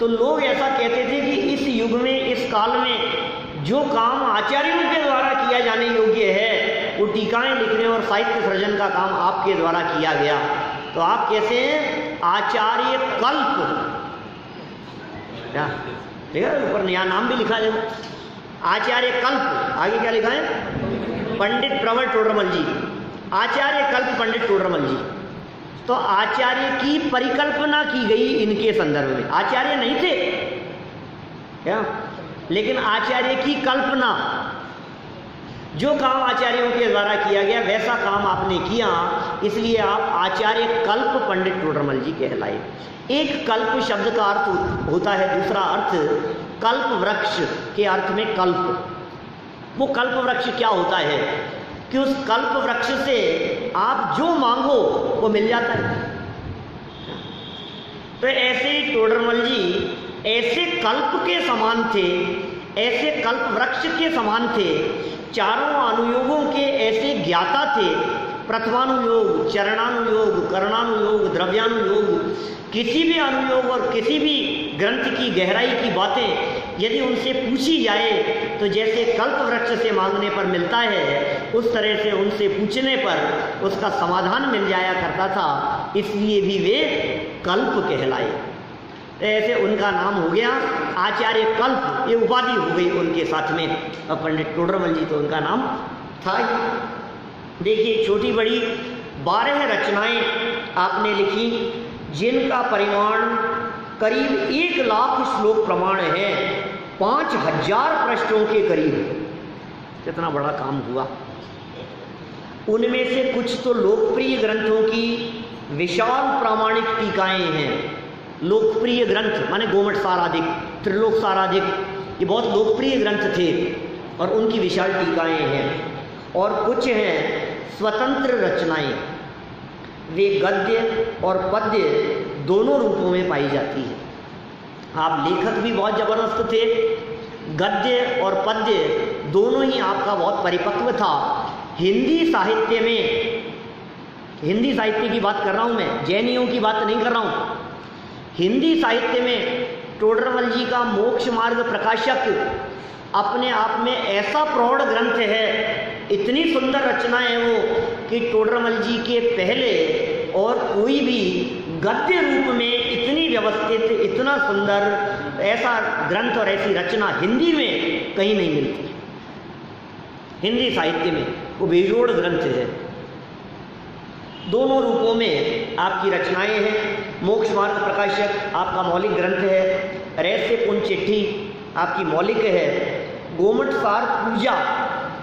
[SPEAKER 1] तो लोग ऐसा कहते थे कि इस युग में, इस काल में जो काम आचार्यों के द्वारा किया जाने योग्य है, वो टीकाएँ, लिखने और साहित्य सृजन का काम आपके द्वारा किया गया। तो आप कैसे हैं, आचार्य कल्प। ठीक है, ऊपर नया नाम भी लिखा है। आचार्य कल्प। आगे क्या लिखा है? पंडित प्रवर टोडरमल जी। आचार्य कल्प पंडित टोडरमल जी। तो आचार्य की परिकल्पना की गई इनके संदर्भ में। आचार्य नहीं थे। क्या? लेकिन आचार्य की कल्पना, जो काम आचार्यों के द्वारा किया गया, वैसा काम आपने किया, इसलिए आप आचार्य कल्प पंडित टोडरमल जी कहलाए। एक कल्प शब्द का अर्थ होता है, दूसरा अर्थ कल्प वृक्ष के अर्थ में कल्प। वो कल्प वृक्ष क्या होता है? कि उस कल्प वृक्ष से आप जो मांगो, वो मिल जाता है। तो ऐसे ही टोडरमल जी, ऐसे कल्प के समान थे, ऐसे कल्प वृक्ष के समान थे, चारों अनुयोगों के ऐसे ज्ञाता थे, प्रथमानुयोग, चरणानुयोग, कर्णानुयोग, द्रव्यानुयोग, किसी भी अनुयोग और किसी भी ग्रंथ की गहराई की बातें यदि उनसे पूछी जाए तो जैसे कल्प वृक्ष से मांगने पर मिलता है, उस तरह से उनसे पूछने पर उसका समाधान मिल जाया करता था। इसलिए भी वे कल्प कहलाए। ऐसे उनका नाम हो गया आचार्य कल्प। ये उपाधि हो गई उनके साथ में। और पंडित टोडरमल जी तो उनका नाम था। ही देखिए, छोटी बड़ी बारह रचनाएँ आपने लिखी, जिनका परिमाण करीब एक लाख श्लोक प्रमाण है। पाँच हज़ार पृष्ठों के करीब कितना बड़ा काम हुआ। उनमें से कुछ तो लोकप्रिय ग्रंथों की विशाल प्रामाणिक टीकाएँ हैं। लोकप्रिय ग्रंथ, माने गोमठ साराधिक, त्रिलोक साराधिक, ये बहुत लोकप्रिय ग्रंथ थे और उनकी विशाल टीकाएँ हैं। और कुछ हैं स्वतंत्र रचनाएँ। वे गद्य और पद्य दोनों रूपों में पाई जाती है। आप लेखक भी बहुत ज़बरदस्त थे। गद्य और पद्य दोनों ही आपका बहुत परिपक्व था। हिंदी साहित्य में, हिंदी साहित्य की बात कर रहा हूँ मैं, जैनियों की बात नहीं कर रहा हूँ। हिंदी साहित्य में टोडरमल जी का मोक्ष मार्ग प्रकाशक अपने आप में ऐसा प्रौढ़ ग्रंथ है, इतनी सुंदर रचना है वो कि टोडरमल जी के पहले और कोई भी गद्य रूप में इतनी व्यवस्थित, इतना सुंदर, ऐसा ग्रंथ और ऐसी रचना हिंदी में कहीं नहीं मिलती। हिंदी साहित्य में वो बेजोड़ ग्रंथ है। दोनों रूपों में आपकी रचनाएँ हैं। मोक्ष मार्ग प्रकाशक आपका मौलिक ग्रंथ है। रहस्य पुन चिट्ठी आपकी मौलिक है। गोमट सार पूजा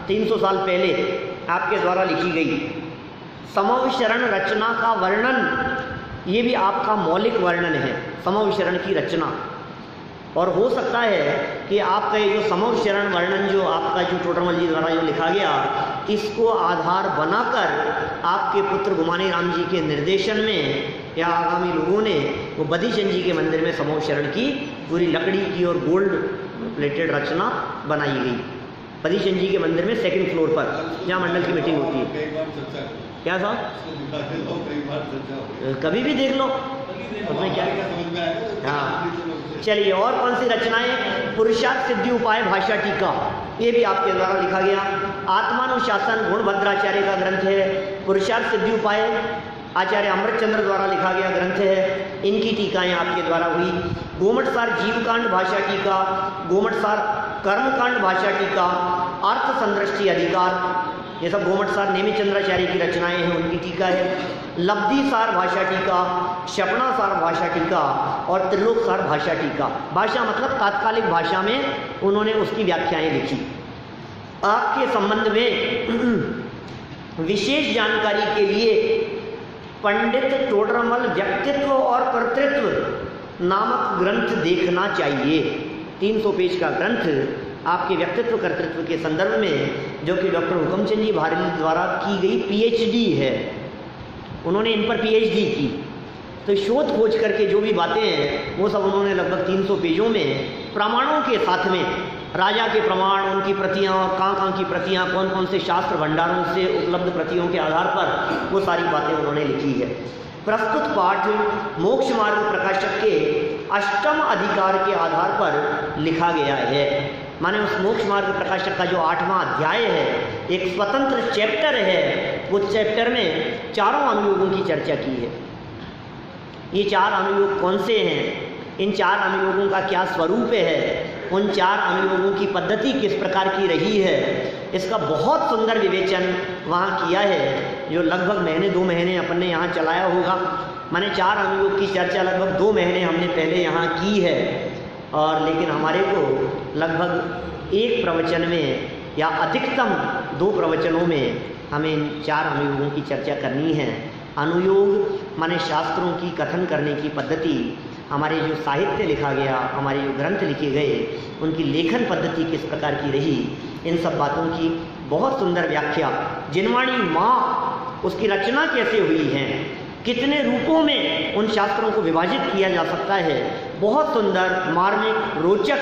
[SPEAKER 1] 300 साल पहले आपके द्वारा लिखी गई। समव शरण रचना का वर्णन ये भी आपका मौलिक वर्णन है समव शरण की रचना। और हो सकता है कि आपका जो समव शरण वर्णन जो आपका जो टोटरमल जी द्वारा जो लिखा गया, इसको आधार बनाकर आपके पुत्र गुमानी राम जी के निर्देशन में या आगामी लोगों ने वो बदीचंद जी के मंदिर में समव शरण की, पूरी लकड़ी की और गोल्ड प्लेटेड रचना बनाई गई। बदीचंद जी के मंदिर में सेकंड फ्लोर पर, जहाँ मंडल की मीटिंग होती है। क्या साहब कभी भी देख लो। उसमें क्या? हाँ। चलिए और कौन सी रचनाएँ? पुरुषार्थ सिद्धि उपाय भाषा टीका। ये भी आपके द्वारा लिखा गया। आत्मानुशासन गुण भद्राचार्य का ग्रंथ है। पुरुषार्थ सिद्धि उपाय आचार्य अमृतचंद्र द्वारा लिखा गया ग्रंथ है। इनकी टीकाएँ आपके द्वारा हुई। गोमटसार जीवकांड भाषा टीका गोमटसार कर्मकांड भाषा टीका अर्थ संदृष्टि अधिकार ये सब गोमट सार नेमी चंद्राचार्य की रचनाएँ हैं, उनकी टीका है। लब्धि सार भाषा टीका, शपना सार भाषा टीका और त्रिलोक सार भाषा टीका। भाषा मतलब तात्कालिक भाषा में उन्होंने उसकी व्याख्याएँ लिखी। आपके संबंध में विशेष जानकारी के लिए पंडित टोडरमल व्यक्तित्व और कर्तृत्व नामक ग्रंथ देखना चाहिए। 300 पेज का ग्रंथ आपके व्यक्तित्व, कर्तृत्व के संदर्भ में, जो कि डॉक्टर हुकमचंद जी भारती द्वारा की गई पीएचडी है, उन्होंने इन पर पीएचडी की। तो शोध खोज करके जो भी बातें हैं, वो सब उन्होंने लगभग 300 पेजों में, प्रमाणों के साथ में, राजा के प्रमाण, उनकी प्रतियाँ और कहाँ कहाँ की प्रतियाँ कौन कौन से शास्त्र भंडारों से उपलब्ध प्रतियों के आधार पर, वो सारी बातें उन्होंने लिखी है। प्रस्तुत पाठ, मोक्ष मार्ग प्रकाशक के अष्टम अधिकार के आधार पर लिखा गया है। माने उस मोक्ष मार्ग प्रकाशक का जो आठवां अध्याय है, एक स्वतंत्र चैप्टर है, उस चैप्टर में चारों अनुयोगों की चर्चा की है। ये चार अनुयोग कौन से हैं? इन चार अनुयोगों का क्या स्वरूप है? उन चार अनुयोगों की पद्धति किस प्रकार की रही है? इसका बहुत सुंदर विवेचन वहाँ किया है, जो लगभग महीने, दो महीने अपन ने यहाँ चलाया होगा। मैंने चार अनुयोग की चर्चा लगभग दो महीने हमने पहले यहाँ की है। और लेकिन हमारे को लगभग एक प्रवचन में या अधिकतम दो प्रवचनों में हमें इन चार अनुयोगों की चर्चा करनी है। अनुयोग माने शास्त्रों की कथन करने की पद्धति, हमारे जो साहित्य लिखा गया, हमारे जो ग्रंथ लिखे गए, उनकी लेखन पद्धति किस प्रकार की रही, इन सब बातों की बहुत सुंदर व्याख्या जिनवाणी माँ उसकी रचना कैसे हुई है कितने रूपों में उन शास्त्रों को विभाजित किया जा सकता है। बहुत सुंदर, मार्मिक, रोचक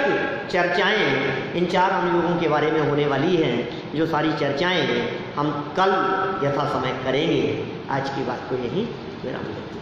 [SPEAKER 1] चर्चाएँ इन चार अनुयोगों के बारे में होने वाली हैं। जो सारी चर्चाएँ हम कल यथा समय करेंगे। आज की बात को यहीं विराम हैं।